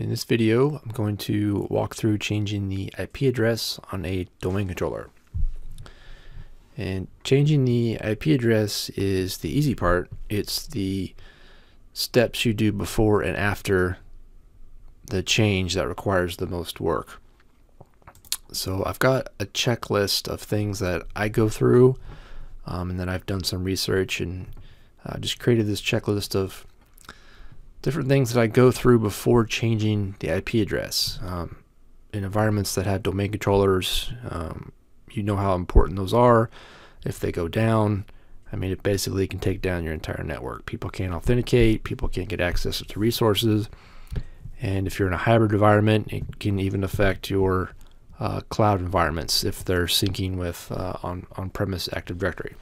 In this video, I'm going to walk through changing the IP address on a domain controller. And changing the IP address is the easy part. It's the steps you do before and after the change that requires the most work. So I've got a checklist of things that I go through um, and then I've done some research and uh, just created this checklist of different things that I go through before changing the IP address. Um, in environments that have domain controllers, um, you know how important those are. If they go down, I mean, it basically can take down your entire network. People can't authenticate, people can't get access to resources. And if you're in a hybrid environment, it can even affect your uh, cloud environments if they're syncing with uh, on on-premise Active Directory.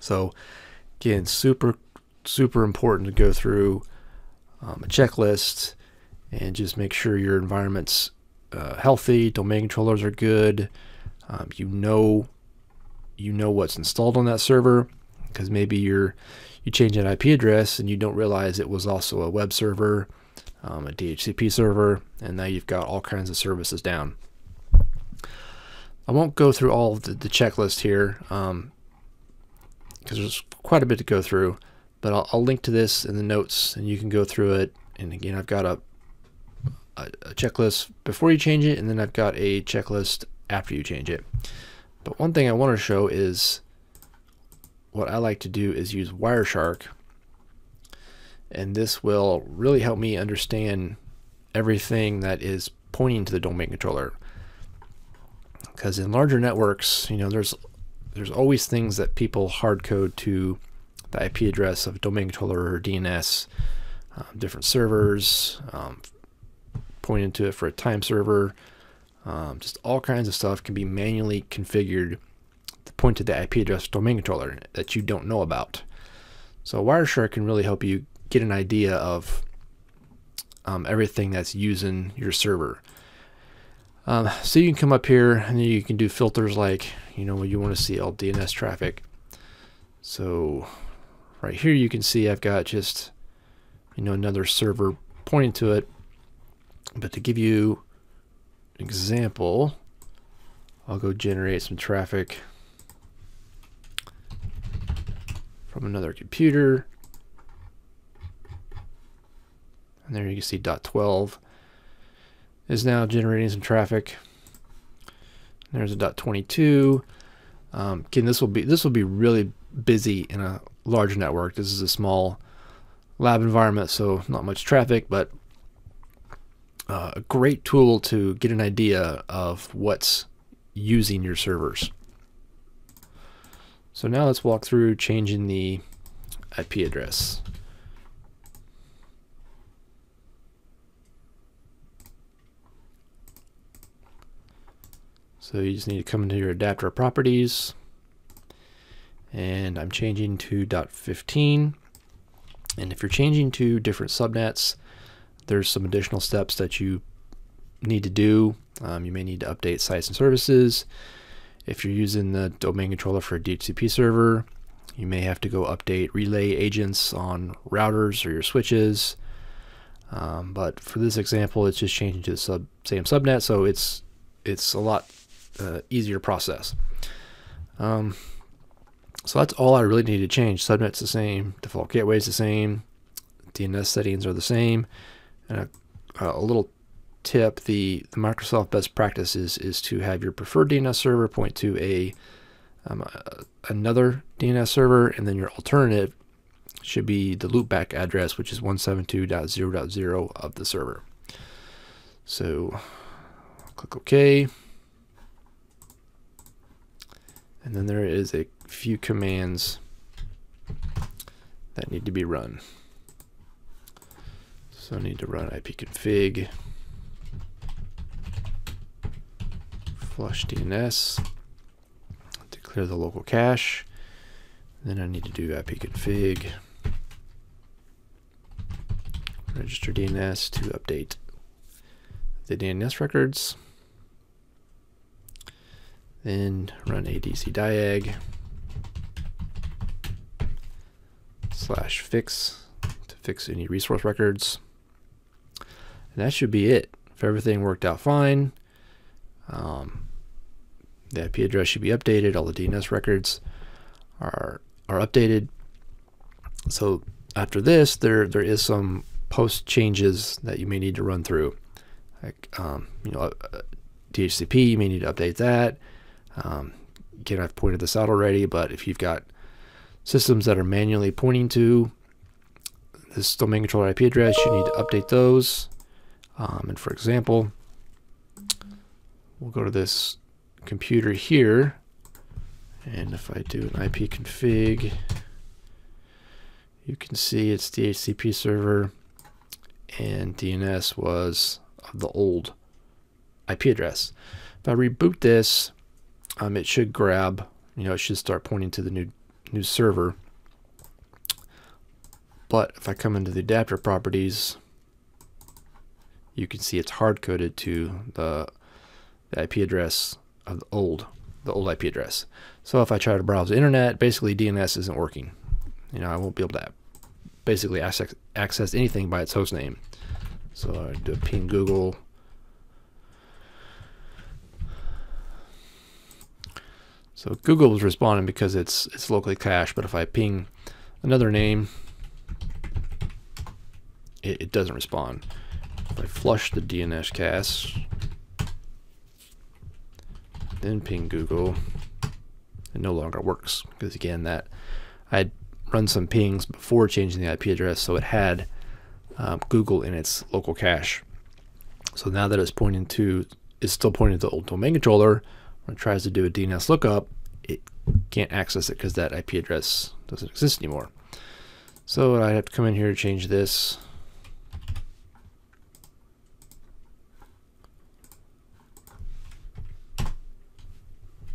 So, again, super super important to go through um, a checklist and just make sure your environment's uh, healthy, domain controllers are good, um, you know you know what's installed on that server because maybe you're you change an IP address and you don't realize it was also a web server, um, a DHCP server, and now you've got all kinds of services down. I won't go through all the, the checklist here because um, there's quite a bit to go through but I'll, I'll, link to this in the notes and you can go through it. And again I've got a, a, a, checklist before you change it and then I've got a checklist after you change it. But one thing I want to show is what I like to do is use Wireshark. And this will really help me understand everything that is pointing to the domain controller. Because in larger networks you know there's there's always things that people hard code to the IP address of domain controller or DNS, um, different servers, um, pointing to it for a time server, um, just all kinds of stuff can be manually configured to point to the IP address domain controller that you don't know about. So Wireshark can really help you get an idea of um, everything that's using your server. Um, so you can come up here and you can do filters like, you know, you want to see all DNS traffic. So right here you can see I've got just you know another server pointing to it. But to give you an example I'll go generate some traffic from another computer. And there you can see dot 12 is now generating some traffic. There's a dot 22 um, again this will be this will be really busy in a large network. This is a small lab environment, so not much traffic, but uh, a great tool to get an idea of what's using your servers. So now let's walk through changing the IP address. So you just need to come into your adapter properties, and I'm changing to .15 and if you're changing to different subnets there's some additional steps that you need to do. Um, you may need to update sites and services. If you're using the domain controller for a DHCP server you may have to go update relay agents on routers or your switches. Um, but for this example it's just changing to the sub, same subnet so it's it's a lot uh, easier process. Um, so that's all I really need to change. Subnet's the same, default gateway is the same, DNS settings are the same, and a, a little tip: the, the Microsoft best practice is, is to have your preferred DNS server point to a, um, a another DNS server, and then your alternative should be the loopback address, which is 172.0.0 of the server. So click OK. And then there is a few commands that need to be run. So I need to run ipconfig flush DNS to clear the local cache. Then I need to do ipconfig register DNS to update the DNS records. Then run a DC diag slash fix to fix any resource records. And that should be it. If everything worked out fine, um, the IP address should be updated. All the DNS records are are updated. So after this, there there is some post changes that you may need to run through. Like um, you know, uh, DHCP, you may need to update that. Um, again, I've pointed this out already, but if you've got systems that are manually pointing to this domain controller IP address, you need to update those. Um, and for example, we'll go to this computer here, and if I do an IP config, you can see it's DHCP server and DNS was the old IP address. If I reboot this, um, it should grab, you know, it should start pointing to the new new server. But if I come into the adapter properties, you can see it's hard coded to the, the IP address of the old the old IP address. So if I try to browse the internet, basically DNS isn't working. You know, I won't be able to basically access, access anything by its host name. So I do ping Google. So Google was responding because it's it's locally cached, but if I ping another name, it, it doesn't respond. If I flush the DNS cache, then ping Google, it no longer works because again that I had run some pings before changing the IP address, so it had um, Google in its local cache. So now that it's pointing to, it's still pointing to the old domain controller. Tries to do a DNS lookup, it can't access it because that IP address doesn't exist anymore. So I have to come in here to change this.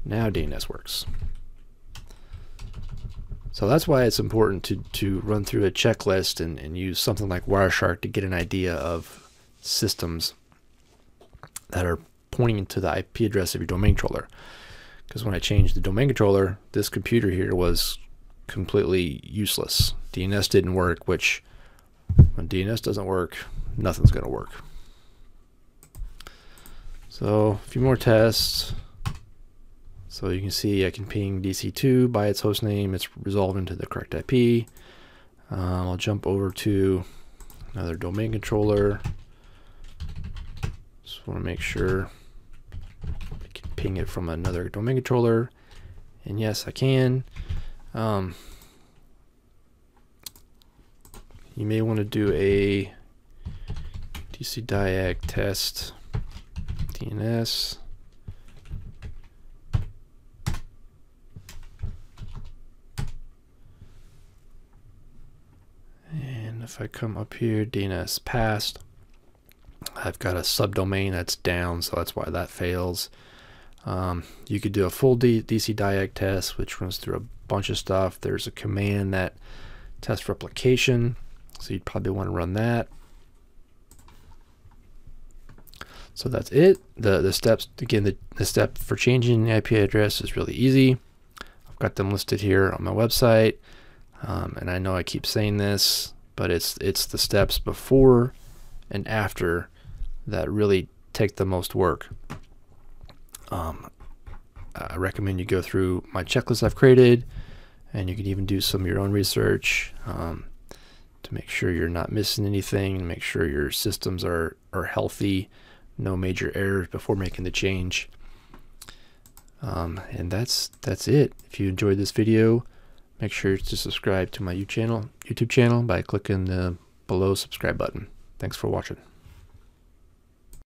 Now DNS works. So that's why it's important to, to run through a checklist and, and use something like Wireshark to get an idea of systems that are pointing to the IP address of your domain controller. Because when I changed the domain controller, this computer here was completely useless. DNS didn't work, which when DNS doesn't work, nothing's going to work. So a few more tests. So you can see I can ping DC2 by its host name. It's resolved into the correct IP. Um, I'll jump over to another domain controller. Just want to make sure It from another domain controller. And yes, I can. Um, you may want to do a DC diag test DNS. And if I come up here, DNS passed, I've got a subdomain that's down, so that's why that fails. Um, you could do a full D DC diag test, which runs through a bunch of stuff. There's a command that tests replication, so you'd probably want to run that. So that's it. The the steps again, the, the step for changing the IP address is really easy. I've got them listed here on my website, um, and I know I keep saying this but it's it's the steps before and after that really take the most work. Um, I recommend you go through my checklist I've created, and you can even do some of your own research um, to make sure you're not missing anything, make sure your systems are are healthy, no major errors before making the change. Um, and that's that's it. If you enjoyed this video, Make sure to subscribe to my YouTube channel, YouTube channel by clicking the below subscribe button. Thanks for watching.